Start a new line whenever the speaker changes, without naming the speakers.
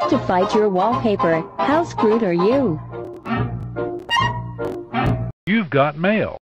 Have to fight your wallpaper. How screwed are you?
You've got mail.